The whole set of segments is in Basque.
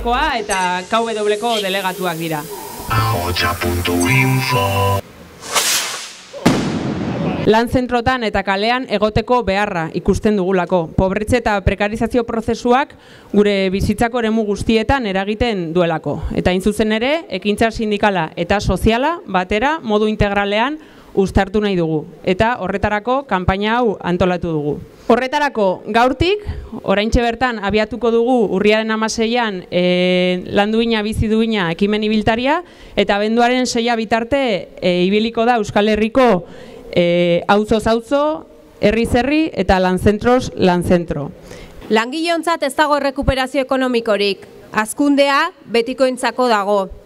eta KW-ko delegatuak dira. Lan zentrotan eta kalean egoteko beharra ikusten dugulako. Pobretze eta prekarizazio prozesuak gure bizitzako eremu guztietan eragiten duelako. Eta zuzen ere, ekintza sindikala eta soziala batera modu integralean ustartu nahi dugu. Eta horretarako kanpaina hau antolatu dugu. Horretarako gaurtik, oraintxe bertan abiatuko dugu urriaren amaseian e, landuina bizi duina ekimen ibiltaria, eta benduaren seia bitarte e, ibiliko da Euskal Herriko e, auzo zauzo, herri zerri eta lanzentros lanzentro. Langile ez dago rekuperazio ekonomikorik, azkundea betikoentzako dago.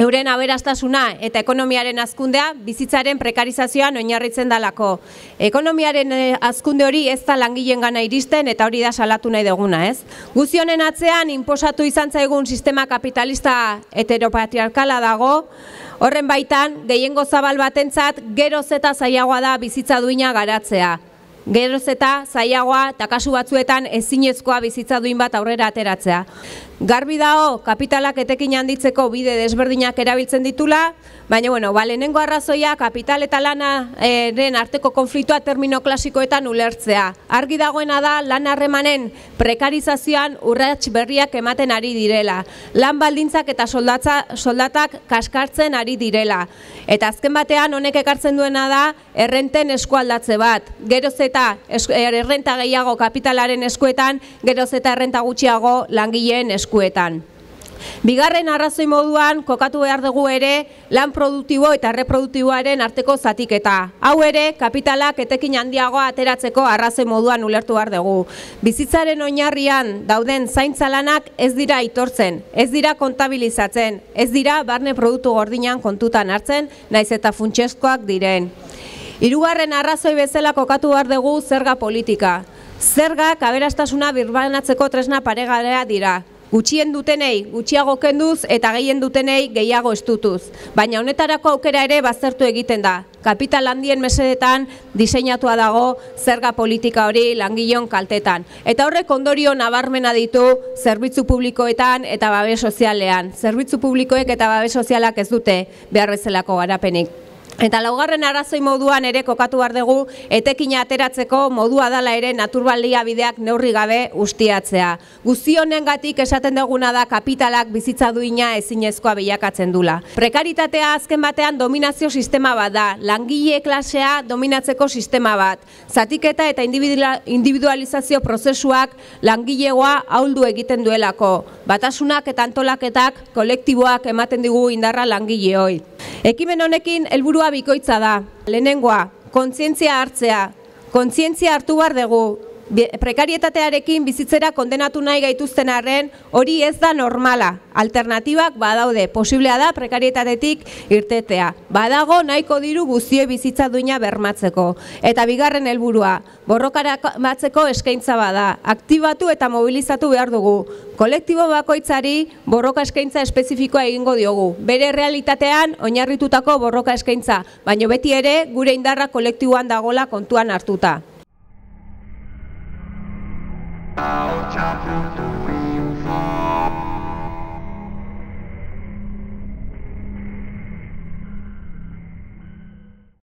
Euren aberastasuna eta ekonomiaren azkundea bizitzaren prekarizazioan oinarritzen dalako. Ekonomiaren eh, azkunde hori ez da langileen gana iristen eta hori da salatu nahi duguna, ez? Guzionen atzean inposatu izan zaigun sistema kapitalista heteropatriarkala dago, horren baitan gehiengo zabal batentzat geroz eta zailagoa da bizitza duina garatzea. Geroz eta zailagoa eta kasu batzuetan ezinezkoa bizitza duin bat aurrera ateratzea. Garbi dao, kapitalak etekin handitzeko bide desberdinak erabiltzen ditula, baina, bueno, ba, lehenengo arrazoia kapital eta lanaren arteko konflitua termino klasikoetan ulertzea. Argi dagoena da, lan harremanen prekarizazioan urrats berriak ematen ari direla. Lan baldintzak eta soldatza, soldatak kaskartzen ari direla. Eta azken batean, honek ekartzen duena da, errenten eskualdatze bat. Geroz eta errenta gehiago kapitalaren eskuetan, geroz eta errenta gutxiago langileen eskuetan. Bigarren arrazoi moduan kokatu behar dugu ere lan produktibo eta reproduktiboaren arteko zatiketa. Hau ere, kapitalak etekin handiagoa ateratzeko arrazoi moduan ulertu behar dugu. Bizitzaren oinarrian dauden zaintza lanak ez dira itortzen, ez dira kontabilizatzen, ez dira barne produktu gordinan kontutan hartzen, naiz eta funtsezkoak diren. Hirugarren arrazoi bezala kokatu behar dugu zerga politika. Zerga kaberastasuna birbanatzeko tresna paregarea dira gutxien dutenei gutxiago kenduz eta gehien dutenei gehiago estutuz. Baina honetarako aukera ere baztertu egiten da. Kapital handien mesedetan diseinatua dago zerga politika hori langileon kaltetan. Eta horrek ondorio nabarmena ditu zerbitzu publikoetan eta babes sozialean. Zerbitzu publikoek eta babes sozialak ez dute behar bezalako garapenik. Eta laugarren arazoi moduan ere kokatu behar dugu, etekina ateratzeko modua dala ere naturbalia bideak neurri gabe ustiatzea. Guzi honen gatik esaten duguna da kapitalak bizitza duina ezinezkoa bilakatzen dula. Prekaritatea azken batean dominazio sistema bat da, langile klasea dominatzeko sistema bat. Zatiketa eta individualizazio prozesuak langilegoa hauldu egiten duelako. Batasunak eta antolaketak kolektiboak ematen digu indarra langileoi. Ekimen honekin helburua bikoitza da. Lehenengoa, kontzientzia hartzea. Kontzientzia hartu bar dugu prekarietatearekin bizitzera kondenatu nahi gaituzten arren, hori ez da normala. Alternatibak badaude, posiblea da prekarietatetik irtetea. Badago nahiko diru guztie bizitza duina bermatzeko. Eta bigarren helburua, borrokara batzeko eskaintza bada. Aktibatu eta mobilizatu behar dugu. Kolektibo bakoitzari borroka eskaintza espezifikoa egingo diogu. Bere realitatean oinarritutako borroka eskaintza, baino beti ere gure indarra kolektiboan dagola kontuan hartuta. Thank you.